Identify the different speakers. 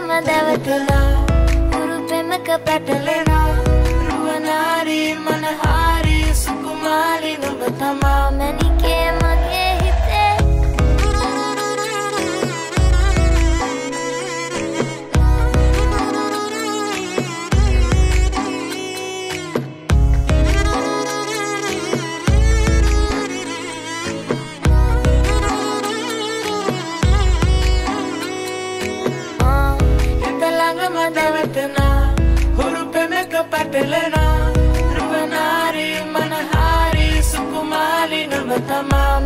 Speaker 1: මම දැවටලා උරුපෙමක
Speaker 2: පැටලෙනා. රුවනාරී මනහාරී සුකුමාරි නොබ තමා.
Speaker 1: මැනි
Speaker 2: mata metena hurupe meka rupanari manahari sukumali namatama